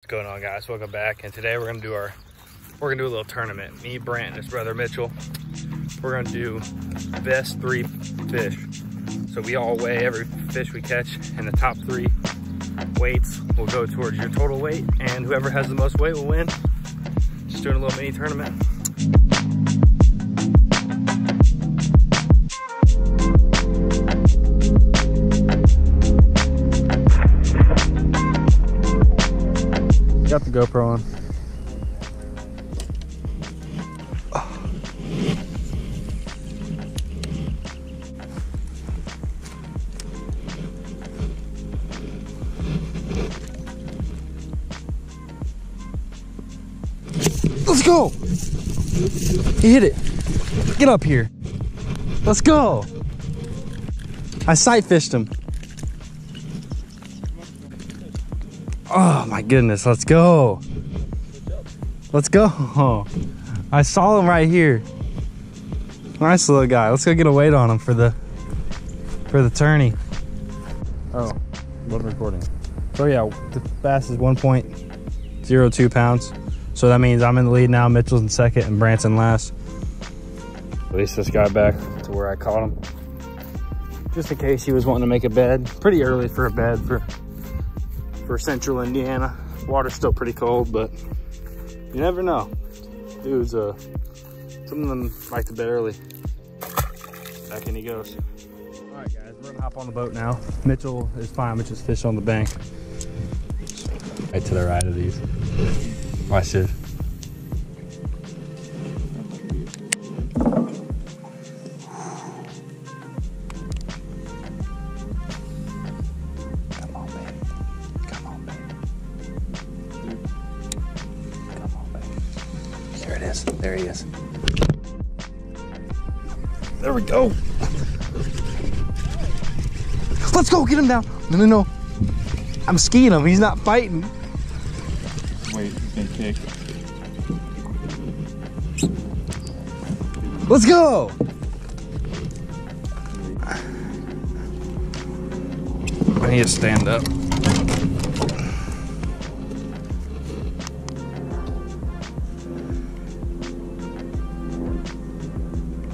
What's going on guys? Welcome back. And today we're gonna do our we're gonna do a little tournament. Me, Brant, and his brother Mitchell. We're gonna do best three fish. So we all weigh every fish we catch and the top three weights will go towards your total weight and whoever has the most weight will win. Just doing a little mini tournament. GoPro on. Let's go! He hit it. Get up here. Let's go. I sight fished him. Oh my goodness, let's go. Let's go. I saw him right here. Nice little guy. Let's go get a weight on him for the for the tourney. Oh, what recording? So yeah, the bass is 1.02 pounds. So that means I'm in the lead now. Mitchell's in second and Branson last. At least this guy back to where I caught him. Just in case he was wanting to make a bed. Pretty early for a bed for for central Indiana. Water's still pretty cold, but you never know. Dude's uh, some of them like to bed early. Back in he goes. All right, guys, we're gonna hop on the boat now. Mitchell is fine. Mitchell's fish on the bank. Right to the right of these. Watch this. It is. There he is. There we go. Let's go get him down. No, no, no. I'm skiing him. He's not fighting. Wait, he's been kicked. Let's go. I need to stand up.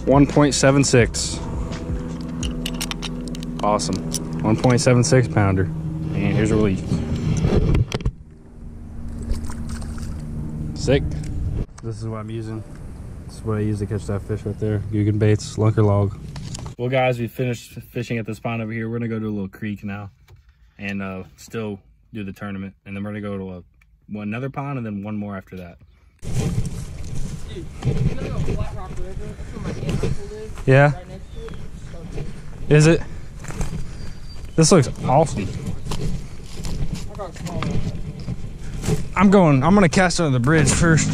One point seven six. Awesome. One point seven six pounder. And here's a release. Sick. This is what I'm using. This is what I use to catch that fish right there. Googan Baits, lunker log. Well, guys, we finished fishing at this pond over here. We're gonna go to a little creek now, and uh, still do the tournament. And then we're gonna go to a, one, another pond, and then one more after that. Dude, you know the Flat Rock River? That's where my aunt and uncle live. Yeah, is it? This looks awesome. I'm going. I'm gonna cast under the bridge first.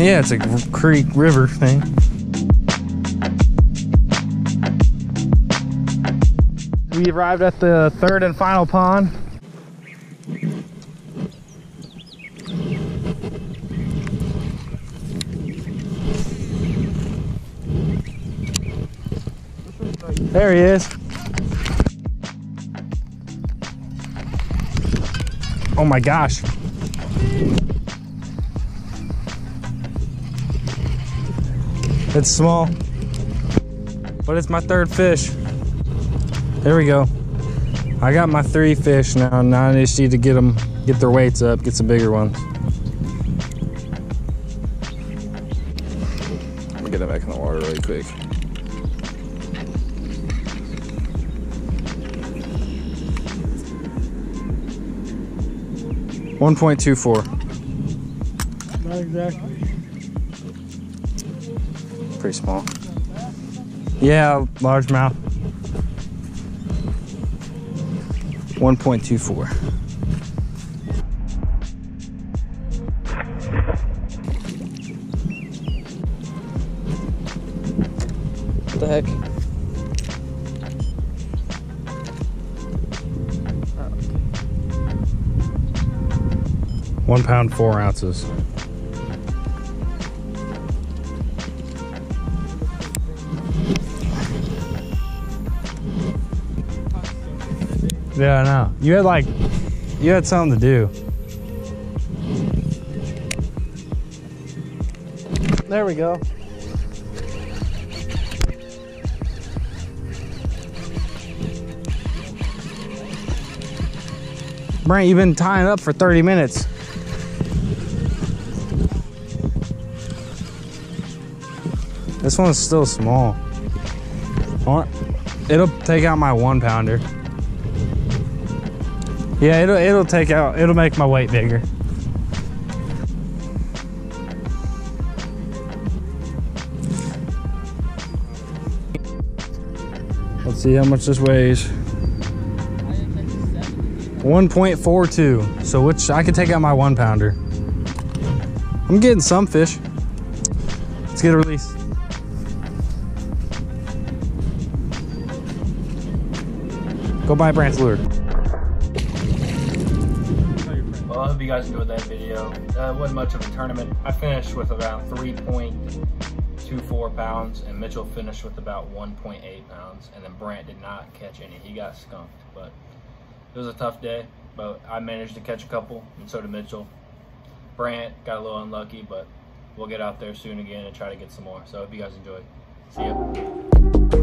Yeah, it's a creek river thing. We arrived at the third and final pond. There he is. Oh my gosh. It's small, but it's my third fish. There we go. I got my three fish now. Now I just need to get them, get their weights up, get some bigger ones. Let me get it back in the water really quick. One point two four. Not exactly. Pretty small. Yeah, largemouth. 1.24. What the heck? One pound, four ounces. Yeah, I know. You had like You had something to do. There we go. Brent, you've been tying up for 30 minutes. This one's still small. It'll take out my one pounder. Yeah, it'll it'll take out it'll make my weight bigger. Let's see how much this weighs. 1.42. So which I could take out my one pounder. I'm getting some fish. Let's get a release. Go buy Brant's lure. Well, I hope you guys enjoyed that video. Uh, it wasn't much of a tournament. I finished with about 3.24 pounds, and Mitchell finished with about 1.8 pounds, and then Brant did not catch any. He got skunked, but it was a tough day, but I managed to catch a couple, and so did Mitchell. Brant got a little unlucky, but we'll get out there soon again and try to get some more. So I hope you guys enjoyed. See ya.